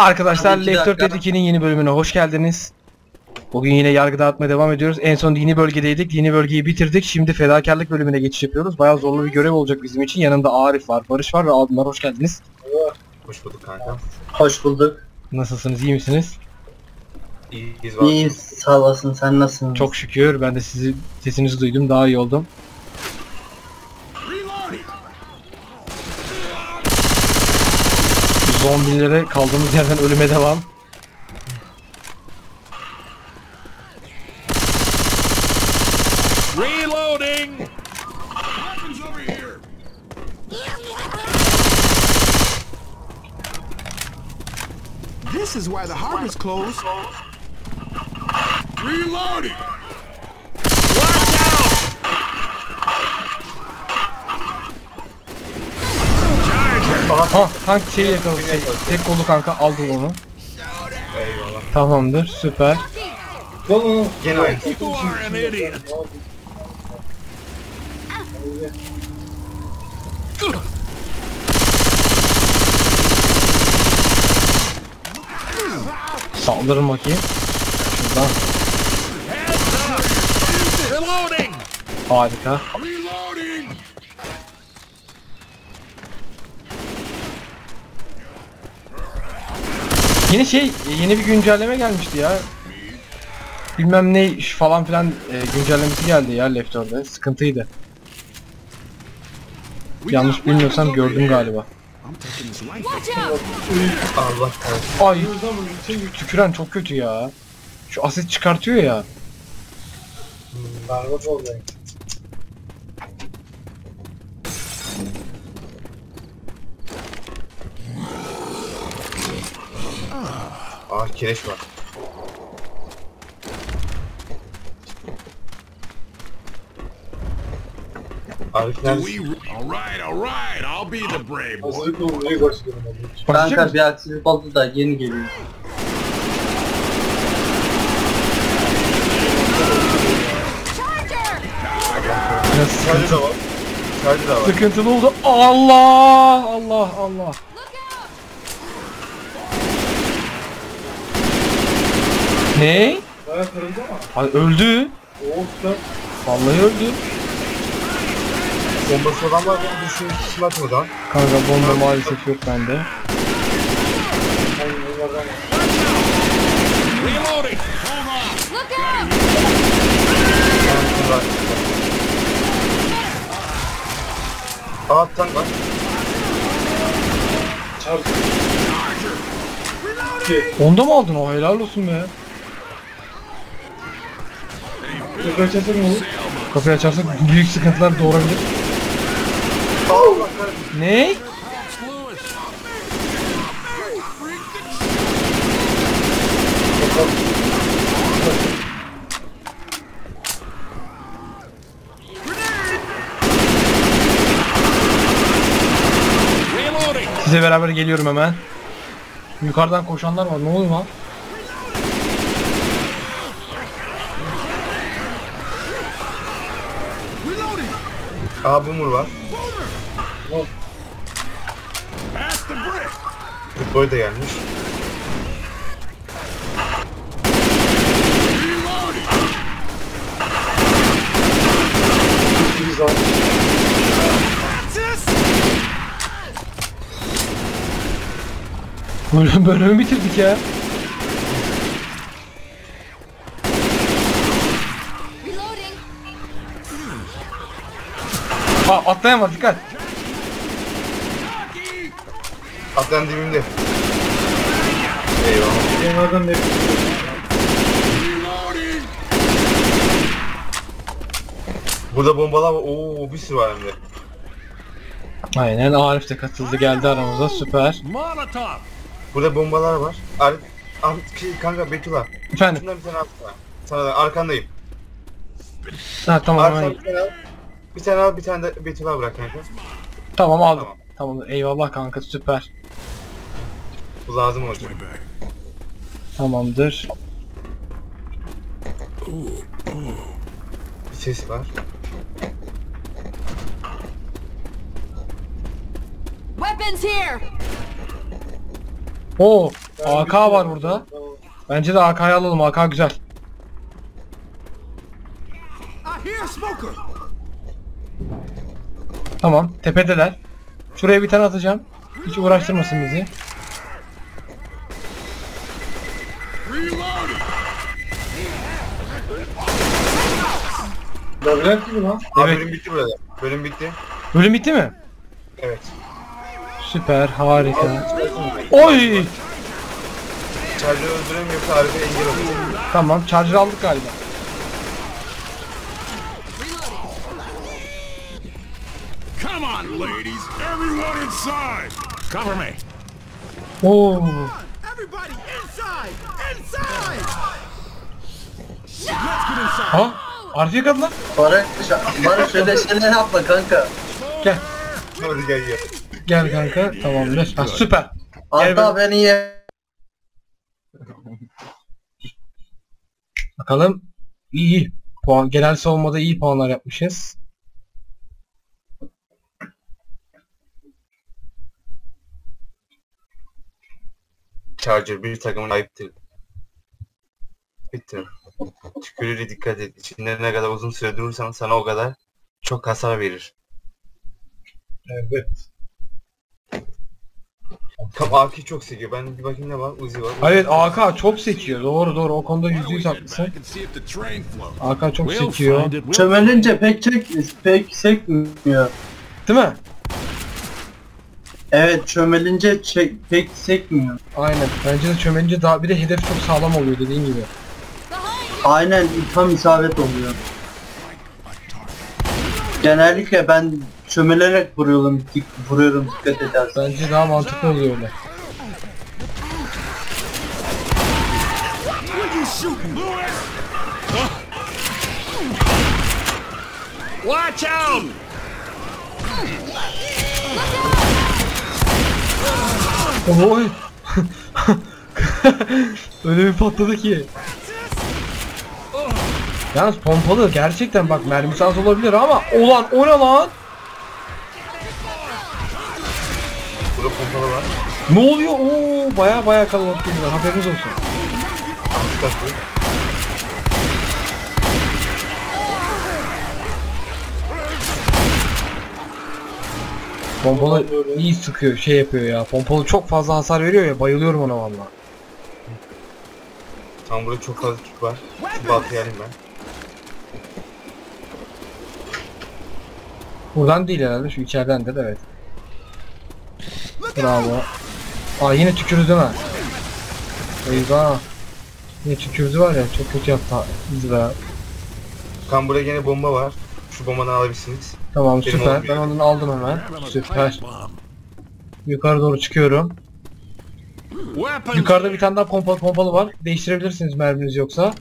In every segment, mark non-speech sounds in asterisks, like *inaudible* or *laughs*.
Arkadaşlar Tabii iki Left 4 Dead dakika. 2'nin yeni bölümüne hoş geldiniz. Bugün yine yargı dağıtmaya devam ediyoruz. En son dini bölgedeydik. Dini bölgeyi bitirdik. Şimdi fedakarlık bölümüne geçiş yapıyoruz. Bayağı zorlu bir görev olacak bizim için. Yanımda Arif var, Barış var ve Adnan hoş geldiniz. Hoş bulduk kanka. Hoş bulduk. Nasılsınız, iyi misiniz? İyiyiz var. İyi sağ olasın sen nasılsın? Çok şükür. Ben de sizi sesinizi duydum. Daha iyi oldum. Zombilere kaldığımız yerden ölüme devam. Reloading! Weapons over here! This is why the harbor's closed. Reloading! Watch out! Ha, tank şeyi yakaladı. Şey, tek kolu kanka aldı onu. Eyvallah. Tamamdır, süper. Gene aynı. You are an idiot! Saldırın bakayım. Şuradan. Harika. Reloading! Yeni şey, yeni bir güncelleme gelmişti ya. Bilmem ne falan filan e, güncellemesi geldi ya Left 4'de. Sıkıntıydı. Yanlış bilmiyorsam gördüm galiba. Allah. Ay tüküren çok kötü ya. Şu asit çıkartıyor ya. Aa kireç var. Arif Do neredesin? we? All right, all right. I'll be the brave one. Kanka bir aksilik oldu da yeni geliyor. Biraz Şarjı da var. Şarjı da var. sıkıntılı oldu. Allah! Allah! Allah! Ne? Ay öldü. Vallahi öldü. Bombası olan var kısmı atmadı ha. Kanka bomba maalesef yok bende. Reloading! Var. Aa tank var. Onda mı aldın o? Helal olsun be. Kapıyı açarsak ne olur? Kapıyı açarsak büyük sıkıntılar doğurabilir. Ne? Size beraber geliyorum hemen. Yukarıdan koşanlar var. Ne oluyor lan? Aa boomer var. Brick! Futbol da gelmiş. Bölüm bölümü bitirdik ya. Reloading. Aa, atlayamadı dikkat. Atlan dibimde. Eyvallah. Reloading! Burada bombalar var. Oo bir sürü var hem de. Aynen Arif de katıldı geldi aramıza süper. Molotov! Burada bombalar var. Arif, Arif şey, kanka Betula. Efendim. Şundan bir tane al sana. Da arkandayım. Ha tamam Arif sen bir tane al. Bir tane al bir tane de Betula bırak kanka. tamam aldım. Tamam. Tamam eyvallah kanka süper. Bu lazım olacak. Tamamdır. Bir ses var. Weapons here! Oo AK var burada. Bence de AK'yı alalım. AK güzel. I hear a smoker. Tamam. Tepedeler. Şuraya bir tane atacağım. Hiç uğraştırmasın bizi. Labirent gibi lan. Evet. bölüm bitti burada. Bölüm bitti. Bölüm bitti mi? Evet. Süper. Harika. Oy! Charger'ı öldüreyim yoksa Arif'e engel olur. Tamam. Charger aldık galiba. Come on, ladies. Everyone inside. Cover me. Oo. Everybody inside. Inside. Let's get inside. Ha? Arif yakaladı lan. Barış, Barış öyle şeyler yapma kanka. Gel. Hadi gel gel. Gel kanka. Tamamdır. Ha, süper. Hatta beni ye. Bakalım. İyi iyi. Puan, genel savunmada iyi puanlar yapmışız. Charger bir takımın ayıptır. Bitti. Tükürüğüne dikkat et. İçinde ne kadar uzun süre durursan sana o kadar çok hasar verir. Evet. Tam AK çok sekiyor. Ben bir bakayım ne var? Uzi var. Evet AK çok sekiyor. Doğru doğru. O konuda yüzde yüz haklısın. AK çok sekiyor. Çömelince pek çek, pek sekmiyor. Değil mi? Evet çömelince çek, pek sekmiyor. Aynen. Bence de çömelince daha bir de hedef çok sağlam oluyor dediğin gibi. Aynen tam isabet oluyor. Genellikle ben çömelerek vuruyorum, dik, vuruyorum dikkat edersen. Bence daha mantıklı oluyor öyle. Watch out! Oy. *laughs* öyle bir patladı ki. Yalnız pompalı gerçekten bak mermisi az olabilir ama olan o ne lan? Burada pompalı var. Ne oluyor? Oo baya baya kalabalık haberiniz olsun. Pompalı iyi sıkıyor şey yapıyor ya. Pompalı çok fazla hasar veriyor ya bayılıyorum ona valla. Tam burada çok fazla tüp var. Alayım ben. Buradan değil herhalde şu içeriden de evet. Bravo. Aa yine tükürdü değil mi? Eyvah. Yine tükürdü var ya çok kötü yaptı İzra. Kan burada gene bomba var. Şu bombadan alabilirsiniz. Tamam Benim süper. Ben onu aldım hemen. Süper. Yukarı doğru çıkıyorum. Yukarıda bir tane daha pompalı pompalı var. Değiştirebilirsiniz merminiz yoksa.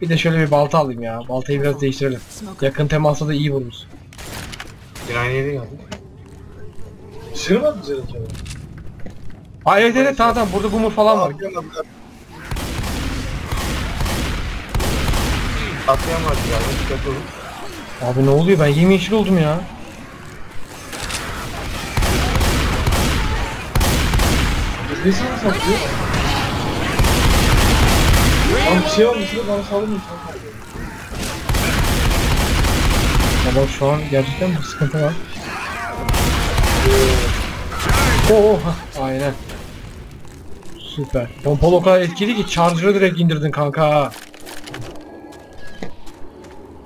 Bir de şöyle bir balta alayım ya. Baltayı biraz değiştirelim. Yakın temasta da iyi vururuz. Yine aynı yere geldik. Dışarı mı atacağız acaba? Aa evet evet tamam tamam burada boomer falan var. Atlayan var galiba. Dikkat olun. Abi ne oluyor ben yemyeşil oldum ya. Biz nasıl satıyor? Lan bir şey olmuş da bana saldırmış. Ama şu an gerçekten bir sıkıntı var. Oo, hah, aynen. Süper. Pompalı o kadar etkili ki Charger'ı direkt indirdin kanka.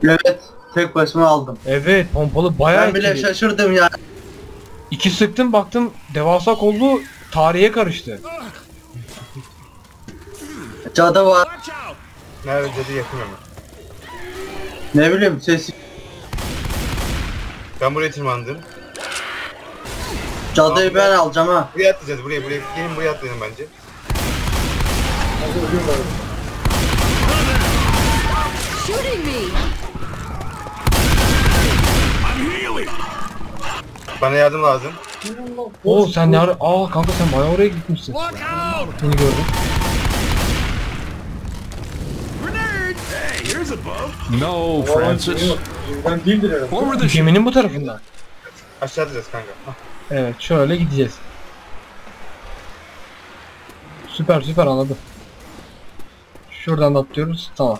Evet tek başıma aldım. Evet pompalı bayağı Ben bile etkili. şaşırdım ya. İki sıktım baktım devasa kollu tarihe karıştı. Cadı var. Nerede dedi yakın hemen. Ne bileyim sesi. Ben buraya tırmandım. Cadıyı ben alacağım ha. Buraya atlayacağız buraya buraya. Gelin buraya atlayalım bence. shooting me. I'm healing. Bana yardım lazım. Oo sen ne ara... Aa kanka sen bayağı oraya gitmişsin. Seni gördüm. Grenade! Hey, here's a boat. No, Francis. Ben değildir herhalde. Over the ship. Geminin bu tarafından. Aşağı atlayacağız kanka. Hah. Evet şöyle gideceğiz. Süper süper anladım. Şuradan da atlıyoruz. Tamam.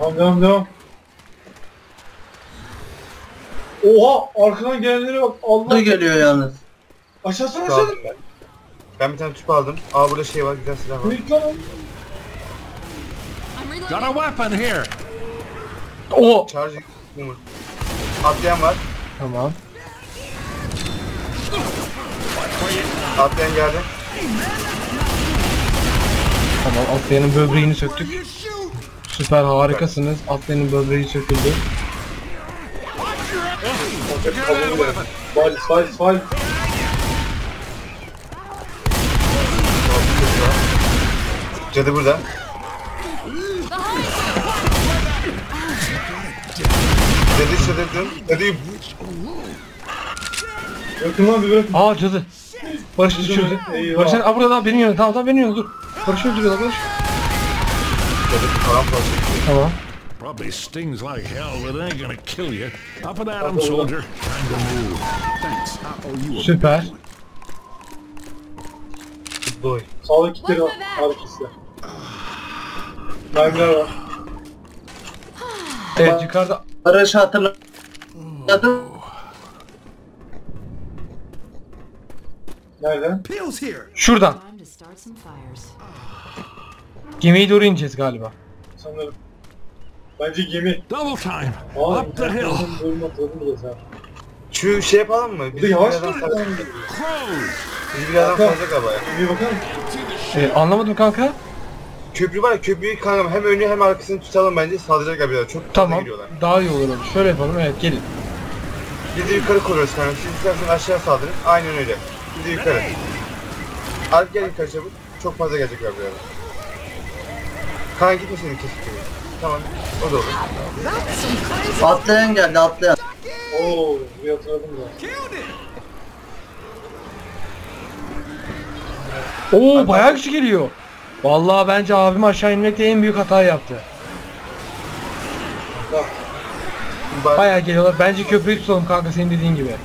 Devam devam devam. Oha arkadan gelenlere bak Allah. Bu geliyor yalnız. Aşağısına Tüp aldım aşağıda. ben. Ben bir tane tüp aldım. Aa burada şey var güzel silah var. Büyük lan Got a weapon here. O. Charge Umur. Atlayan var. Tamam. Atlayan geldi. Tamam atlayanın böbreğini söktük. Süper harikasınız. Atlayanın böbreği söküldü. Falis falis falis. Cadı burada. Cadı çıldırdım. Cadıyı Bırakın lan bir bırakın. Aa cadı. Barış düşürdü. Barış sen aa burada benim yanımda. Tamam tamam benim yanımda dur. Barış öldürüyorlar Barış. cadı falan fazla. Tamam. Probably stings like hell, but it ain't gonna kill you. Up and at 'em, soldier. Time to move. Thanks. I owe you a Süper. Boy. Sağlık kitleri var. Sağlık kitler. Mermiler var. Evet yukarıda. Barış'ı hatırladım. Nereden? Pills here. Şuradan. Time to start some fires. Gemiye doğru ineceğiz galiba. Sanırım. Bence gemi. Double time. Aa, Up the hill. biraz. Şu şey yapalım mı? Bir de yavaş birazdan Crows. Biz birazdan fazla galiba ya. Gemiye bakar mısın? Ee, anlamadım kanka. Köprü var ya köprüyü kanka hem önü hem arkasını tutalım bence saldıracak abiler. Çok Tamam. giriyorlar. Daha iyi olur öyle. Şöyle yapalım. Evet gelin. Biz de yukarı koruyoruz kanka. Siz isterseniz aşağı saldırın. Aynen öyle. Biz de yukarı. Alp gel yukarı çabuk. Çok fazla gelecek abiler. Kanka gitmesin kesik gibi. Tamam. O da olur. Atlayan geldi atlayan. Oo, buraya hatırladım da. Oo bayağı kişi geliyor. Vallahi bence abim aşağı inmekte en büyük hata yaptı. Ba- Bayağı geliyorlar. Bence köprüyü tutalım kanka senin dediğin gibi.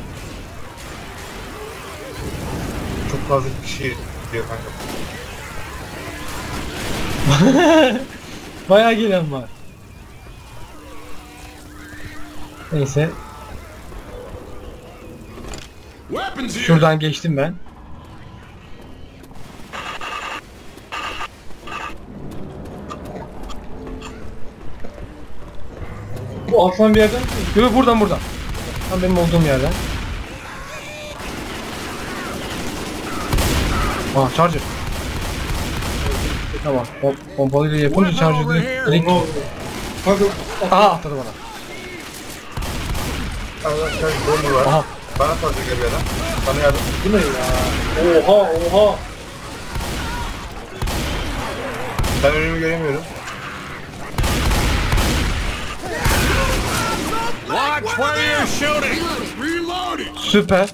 Çok fazla kişi diyor kanka. *laughs* Bayağı gelen var. Neyse. Şuradan geçtim ben. Bu atlan bir yerden mi? Yok buradan buradan. Tam benim olduğum yerden. Aa charger. Tamam. Pom pompalıyla yapınca direkt Ne elektrik. Kanka Aha atladı bana. Arkadaşlar bomba var. Aha. Bana fazla geliyor adam. Bana yardım. bu ne ya? Oha oha. Ben önümü göremiyorum. Watch where you're shooting. Reloading. Süper.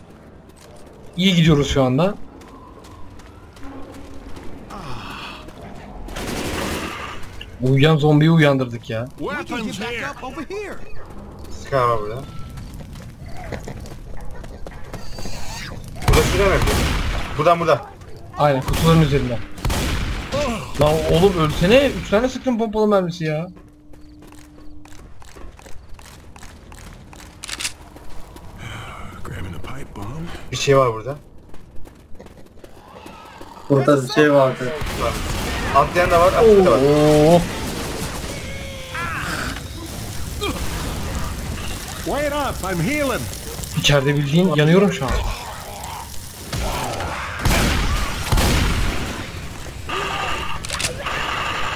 İyi gidiyoruz şu anda. Uyuyan zombiyi uyandırdık ya. Scar var burada. Mı yapıyor? Buradan burada. Aynen kutuların üzerinden. Lan oğlum ölsene. 3 tane sıktım pompalı mermisi ya. Grabbing a pipe bomb. Bir şey var burada. Burada bir şey vardı. Var. Atlayan da var, atlayan da var. Oo. Wait up. I'm healing. İçeride bildiğin yanıyorum şu an.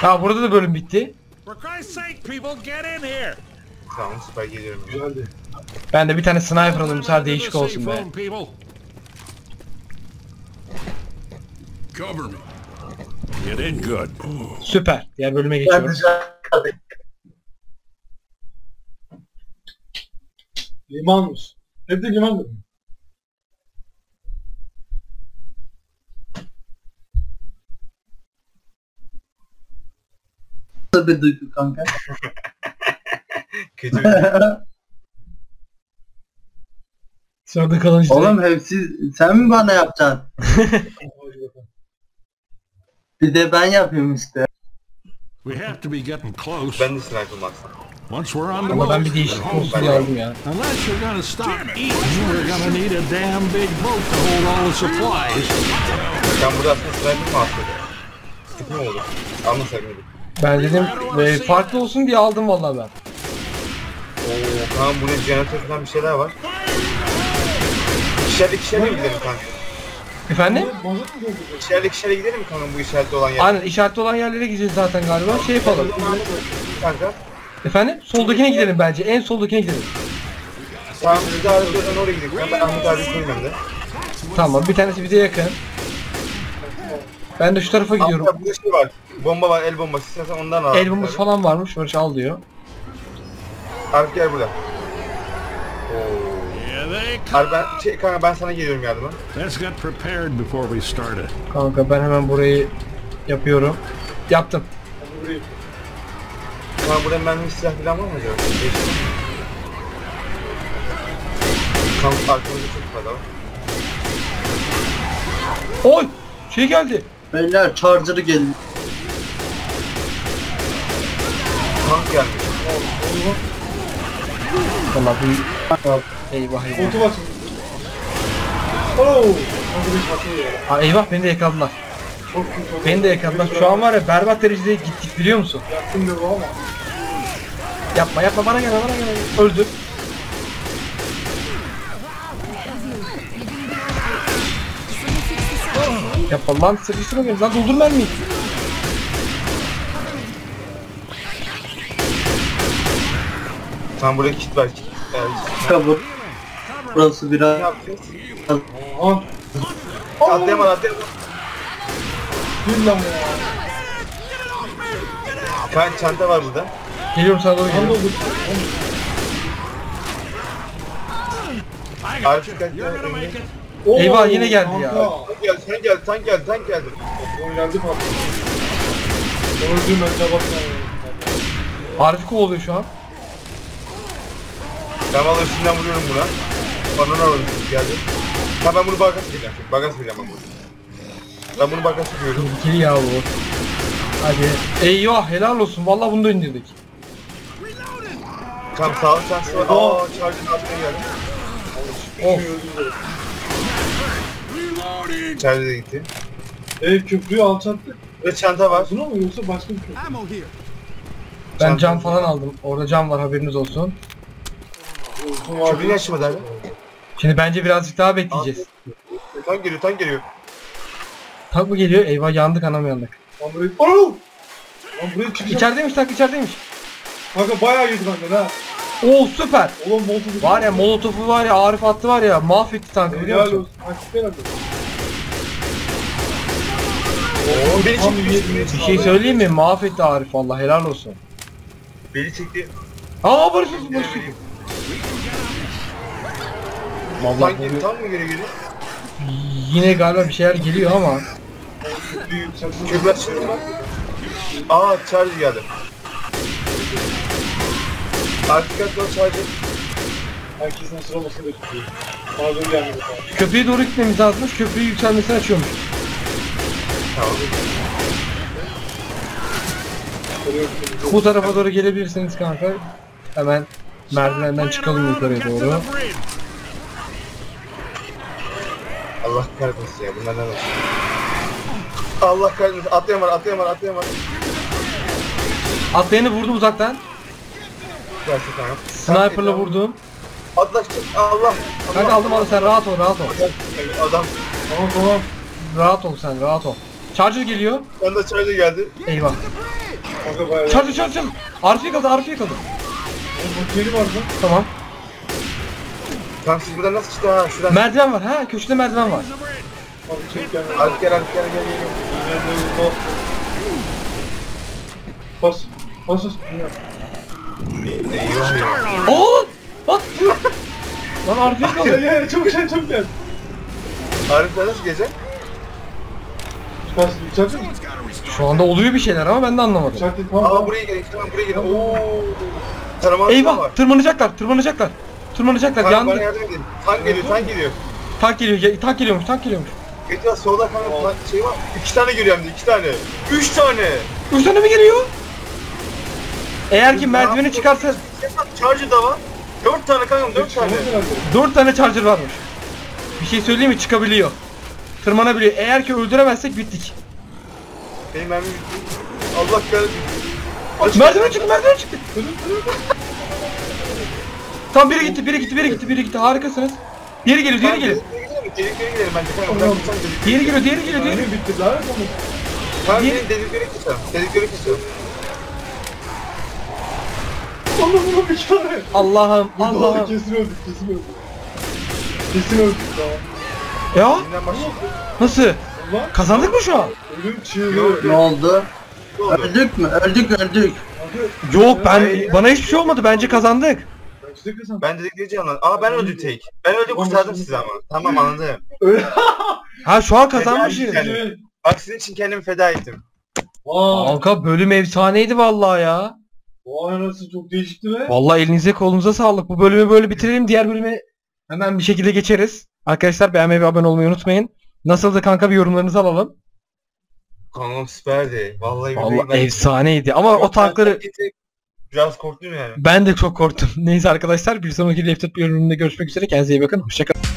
Ha burada da bölüm bitti. For Christ's sake, people, get in here. Tamam süper geliyorum. Güzeldi. Ben de bir tane sniper alayım the değişik olsun be. Get in good. Süper. Diğer bölüme geçiyorum. Limanmış. Hep de liman dedim. Nasıl bir duygu kanka? *laughs* Kötü bir şey. Sırada kalan işte. Oğlum hepsi sen mi bana yapacaksın? *laughs* Bir de ben yapayım işte. We have to be getting close. Ben de sniper max. Once we're on the Ama ben bir değişiklik olsun aldım ya. unless you're gonna stop eating, we're gonna need a damn big boat to hold all the supplies. Ben burada aslında sniper mi atladım? Kötü mü olur? Ben dedim e, farklı olsun diye aldım vallahi ben. Oo, tamam burada jeneratör falan bir şeyler var. İkişerli ikişerli mi gidelim kanka? Efendim? İkişerli ikişerli gidelim mi kanka bu işaretli olan yer? Aynen işaretli olan yerlere gideceğiz zaten galiba. Şey yapalım. Kanka. Efendim? Soldakine gidelim bence. En soldakine gidelim. Tamam biz de arabadan oraya gidelim. Ben Ahmet abi koyayım hem de. Tamam bir tanesi bize yakın. Ben de şu tarafa gidiyorum. Ahmet burada şey var. Bomba var el bombası. İstersen ondan al. El bombası falan varmış. Barış al diyor. Arif gel burada. Ben, şey, kanka ben sana geliyorum yardıma. Let's get prepared before we started. Kanka ben hemen burayı yapıyorum. Yaptım. Kanka burada mermi silah falan var mı acaba? Kanka arkamızda çok fazla var. Oy! Şey geldi. Beyler charger geldi. Tank gelmiş. Valla bu... Eyvah eyvah. Koltuğu açın. Oo. Ha, eyvah beni de yakaladılar. Çok kötü. Beni de yakaladılar. Şu an var ya berbat derecede gittik biliyor musun? Yaktım dedi ama. Yapma yapma bana gel bana gel. Öldü. Yapma lan sıkıştırma beni lan doldur mermiyi. Tam burada kit var. Kit. Evet. Burası biraz? Aha. Atlayamam atlayamam. Bir lan ya. Kanka çanta var burada. Geliyorum sana doğru geliyorum. Arif önüne. Oo, Eyvah, yine geldi ya. Tank geldi, tank geldi, tank geldi, tank geldi. Öldüm ben de bakma. Arif kovalıyor şu an. Ben valla üstünden vuruyorum buna. Bana ne oldu geldi. Ha ben bunu bagas gireceğim. Bagas gireceğim ben bunu. Ben bunu bagas giriyorum. Tehlikeli ya bu. Hadi. Eyvah helal olsun. Vallahi bunu da indirdik. Tam sağlık şansı var. Aa charge'ın altına geldi. Of. Charge de gitti. Ev köprüyü alçalttık. Ve çanta var. Buna mı yoksa başka bir köprü? Ben cam falan aldım. Orada cam var haberiniz olsun. Köprüyü açmadı abi. Şimdi bence birazcık daha bekleyeceğiz. Tank geliyor, tank geliyor. Tak mı geliyor? Eyvah yandık anam yandık. Lan burayı... Oo! Lan buraya çıkacağım. İçerideymiş tak içerideymiş. Kanka bayağı yedi benden ha. Oo süper. Oğlum molotov. Var ya molotofu var ya Arif attı var ya mahvetti tankı biliyor Helal musun? olsun. Hakik herhalde. Oo beni çekti. bir şey söyleyeyim mi? Mahvetti Arif valla helal olsun. Beni çekti. Aa Barış Barış. Vallahi geliyor, tank mı geliyor geliyor? yine galiba bir şeyler geliyor ama. Köprü açıldı mı? Aa charge geldi. Artık var charge? Herkesin sıralamasını bekliyor. Pardon gelmedi. Köprüye doğru gitmemiz lazımmış. Köprüyü yükselmesini açıyormuş. Tamam. Bu tarafa doğru gelebilirsiniz kanka. Hemen merdivenden çıkalım yukarıya doğru. Allah kahretmesin ya bunlar ne olsun. Allah kahretmesin atlayamar atlayamar atlayamar. Atlayanı vurdum uzaktan. Tamam. Sniper'la vurdum. Atlaştık Allah. Kanka aldım aldım sen rahat ol rahat ol. Adam Tamam tamam. Rahat ol sen rahat ol. Charger geliyor. ben de charge geldi. Eyvah. Kanka bayağı. Charger charger charger. Arif yakaladı Arif yakaladı. Oğlum bakiyeli var lan. Siz buradan nasıl çıktı ha şuradan. Merdiven var ha köşede merdiven var. Abi çek gelmedi. Arif gel Arif gel gel gel. Bas. Bas. Bas bas. Oo! Bak! Lan Arif Gel yakaladı. gel çabuk gel çabuk gel. Arif sen nasıl gelecek? Bas yükseltin? Şu anda oluyor bir şeyler ama ben de anlamadım. Yükseltin tamam Aa buraya gelin tamam buraya gelin. Oo. Tarama var. Eyvah! Tırmanacaklar tırmanacaklar. Tırmanacaklar. Kanka Yandı. bana yardım edin. Tank geliyor, tank geliyor. Tank geliyor. ge- Tank geliyormuş. Tank geliyormuş. Geçen solda kanka tank şey var. İki tane görüyor hem de iki tane. Üç tane. Üç tane mi geliyor? Eğer ki merdiveni çıkarsa Charger da var. Dört tane kanka dört tane. dört tane charger varmış. Bir şey söyleyeyim mi? Çıkabiliyor. Tırmanabiliyor. Eğer ki öldüremezsek bittik. Benim mermim bitti. Allah kahretsin. Merdiven çıktı, merdiven çıktı. Tam biri gitti, biri gitti, biri gitti, biri gitti. Harikasınız. Diğeri geliyor, diğeri geliyor. Delik delik gidelim bence gitsem delik. Diğeri geliyor, diğeri geliyor, diğeri. Bitti lan. Kanka Diğeri-. Delikleri keselim. Allah'ım bir tane. Allah'ım, Allah'ım. Allah'ım. Kesin öldük kesin öldük. Kesin öldük tamam. Ya Yeniden nasıl? Ulan Kazandık mı şu an? ölüm çığlığı. Ne oldu? Ne oldu? Öldük mü? Öldük öldük. Yok ben bana hiçbir şey olmadı. Bence kazandık. Ben delikleri canlan. Aa ben öldüm tek. Ben öldüm kurtardım sizi ama. Tamam anladım. *laughs* Ha şu an kazanmışız. Yani. Bak sizin için kendimi feda ettim. Vay. Kanka bölüm efsaneydi vallahi ya. Vay anasını çok değişikti be. Vallahi elinize kolunuza sağlık. Bu bölümü böyle bitirelim. Diğer bölüme hemen bir şekilde geçeriz. Arkadaşlar beğenmeyi ve abone olmayı unutmayın. Nasıldı kanka bir yorumlarınızı alalım. Kankam süperdi. Vallahi Vallahi efsaneydi. Ama o Yok, ben tankları Biraz korktum yani. ben de çok korktum. *laughs* Neyse arkadaşlar bir sonraki Left 4 bölümünde görüşmek üzere. Kendinize iyi bakın. Hoşçakalın.